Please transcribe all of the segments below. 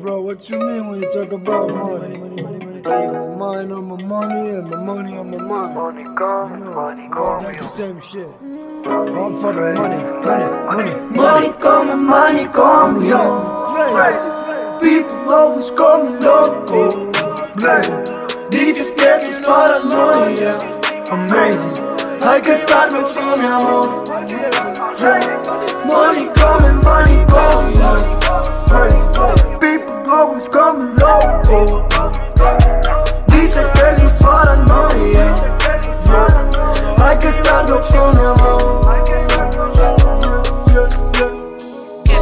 bro, what you mean when you talk about money? Money, money, money, money. Keep my mind on my money and my money on my mind. Money come, You know, money all go. that the same shit. All for the money, money, money. Money come and money come, yo. People always call oh. me loco. This is get is paranoia. Amazing. Hay que estar mucho, mi amor. Money come money loco. Get is paranoia. Hay que estar mucho, mi amor.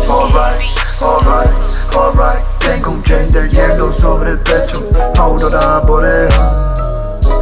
Alright, alright, alright. Tengo un chain de hielo sobre el pecho. Aurora boreal.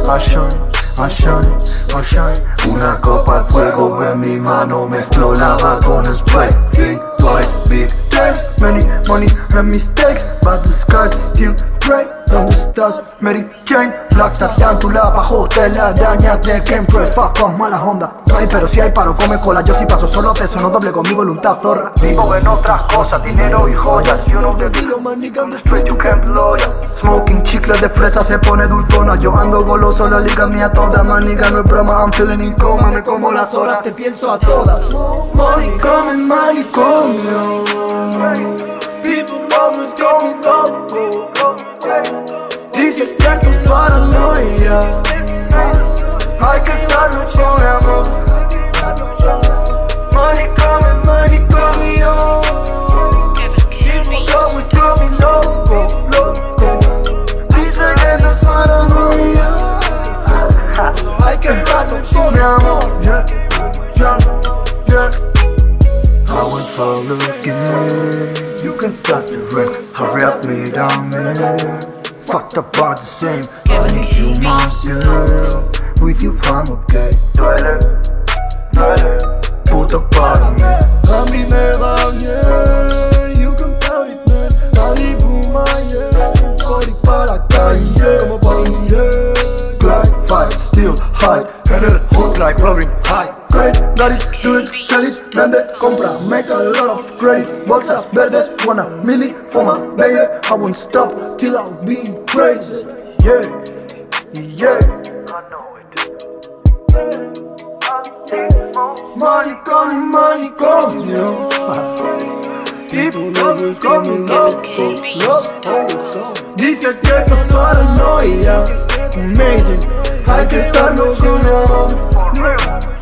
I shine, I shine, I shine. Una copa de fuego en mi mano mezclo lava con spray. Think twice, big days, many money and mistakes, but the sky is still gray. Donde estás, Mary Jane? Black tarántula bajo telarañas de gameplay. Fuck con mala onda. No hay, pero si hay paro, come cola. Yo si paso solo peso, no doble con mi voluntad, zorra. Vivo en otras cosas, dinero y joyas. You know the deal, man, nigga, the street, you can't loyal. Smoking chicle de fresa se pone dulzona. Yo ando goloso, la liga mía toda, maniga, no es broma. I'm feeling in coma, me como las horas, te pienso a todas. Money come and money yo. People always get me loco. Hay que estar mucho, mi amor. Money come and money go, yo. People always get me loco, loco. This is that is paranoia. So mucho, mi amor. Yeah, yeah, yeah. I will follow again. You can start the rest. Hurry up, me down, man. Fucked up all the same. I need you, my girl. With you, I'm okay. Duele, duele. Puto para mí. A mí me va bien. You can count it, man. Malibu, Miami. Body para calle. Como para yeah. Glide, fight, steal, hide. Headed hook like Robin High. Great, it, do it, sell it, vende, compra, make a lot of credit. Bolsas verdes, wanna milli for my baby. I won't stop till I'll be crazy. Yeah, yeah. Money coming, money coming, coming, coming, loco, loco. Dices que esto es paranoia. Amazing. Hay que estar mucho, mi